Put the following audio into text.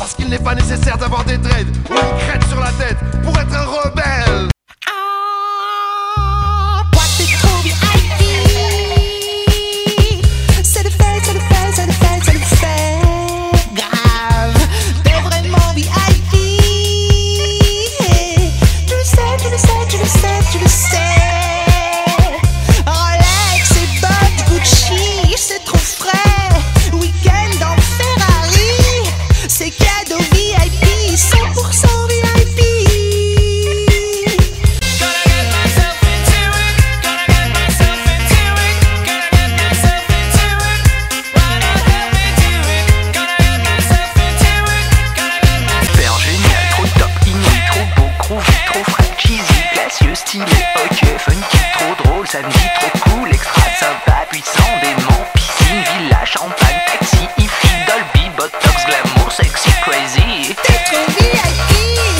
Parce qu'il n'est pas nécessaire d'avoir des trades ou une crête sur la tête pour être un rebelle. Ah, quoi tu trouves VIP? C'est le fait, c'est le fait, c'est le fait, c'est le fait. Grave, t'es vraiment VIP. Tu le sais, tu le sais, tu le sais, tu le sais. stylé, ok, funky, trop drôle, ça me dit trop cool, extra